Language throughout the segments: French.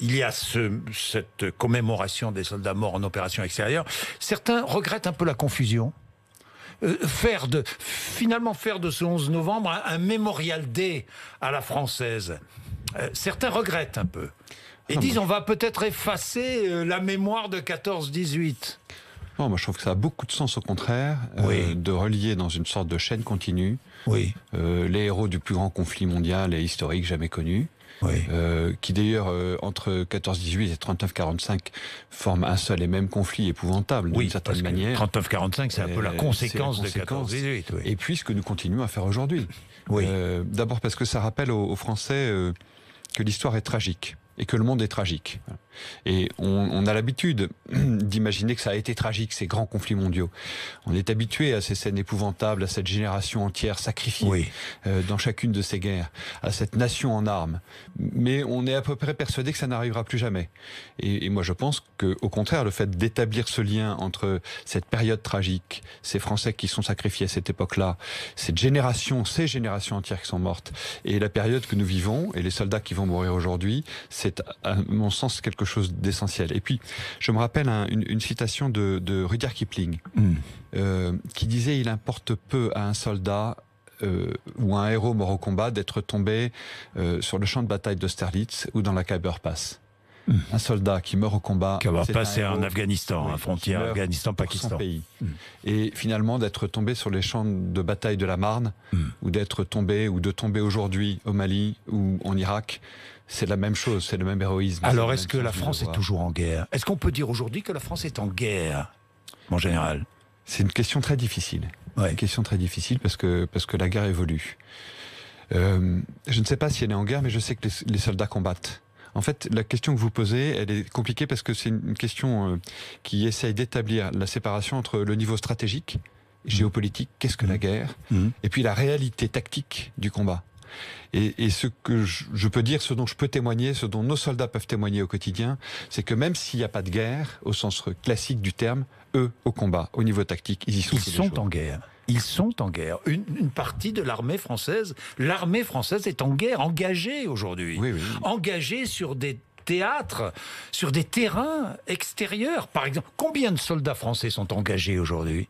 il y a ce, cette commémoration des soldats morts en opération extérieure. Certains regrettent un peu la confusion. Euh, faire de, finalement faire de ce 11 novembre un, mémorial day à la française. Euh, certains regrettent un peu. Et disent on va peut-être effacer euh, la mémoire de 14-18. Non, moi je trouve que ça a beaucoup de sens au contraire, de relier dans une sorte de chaîne continue oui. les héros du plus grand conflit mondial et historique jamais connu. Euh, qui d'ailleurs euh, entre 14-18 et 39-45 forment un seul et même conflit épouvantable d'une certaine manière. 39-45, c'est un peu la conséquence, de 14-18. Et puis ce que nous continuons à faire aujourd'hui. Euh, D'abord parce que ça rappelle aux Français euh, que l'histoire est tragique et que le monde est tragique. Et on, a l'habitude d'imaginer que ça a été tragique, ces grands conflits mondiaux. On est habitué à ces scènes épouvantables, à cette génération entière sacrifiée euh, dans chacune de ces guerres, à cette nation en armes. Mais on est à peu près persuadé que ça n'arrivera plus jamais. Et, moi, je pense que, au contraire, le fait d'établir ce lien entre cette période tragique, ces Français qui sont sacrifiés à cette époque-là, cette génération, ces générations entières qui sont mortes, et la période que nous vivons, et les soldats qui vont mourir aujourd'hui, c'est, à mon sens, quelque chose d'essentiel. Et puis, je me rappelle une, citation de, Rudyard Kipling, hmm. euh, qui disait il importe peu à un soldat euh, ou à un héros mort au combat d'être tombé euh, sur le champ de bataille d'Austerlitz ou dans la Khyber Pass. Hmm. Un soldat qui meurt au combat. Qui va passer en Afghanistan, à frontière Afghanistan-Pakistan. Hmm. Et finalement d'être tombé sur les champs de bataille de la Marne, ou d'être tombé, ou de tomber aujourd'hui au Mali ou en Irak, c'est la même chose, c'est le même héroïsme. Alors est-ce que la France est toujours en guerre? Est-ce qu'on peut dire aujourd'hui que la France est en guerre, en général? C'est une question très difficile. Une question très difficile parce que, parce que la guerre évolue. Euh, je ne sais pas si elle est en guerre, mais je sais que les, soldats combattent. En fait, la question que vous posez, elle est compliquée parce que c'est une question euh, qui essaye d'établir la séparation entre le niveau stratégique, mmh. géopolitique, qu'est-ce que la mmh. guerre, mmh. et puis la réalité tactique du combat. Et, ce que je, peux dire, ce dont je peux témoigner, ce dont nos soldats peuvent témoigner au quotidien, c'est que même s'il n'y a pas de guerre, au sens classique du terme, eux, au combat, au niveau tactique, ils y sont. Ils sont en guerre. Ils sont en guerre. Une, partie de l'armée française, l'armée française est en guerre, engagée aujourd'hui. Oui, oui. Engagée sur des théâtres, sur des terrains extérieurs. Par exemple, combien de soldats français sont engagés aujourd'hui?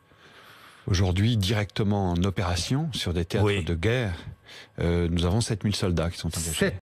Aujourd'hui, directement en opération sur des théâtres de guerre, nous avons 7000 soldats qui sont engagés.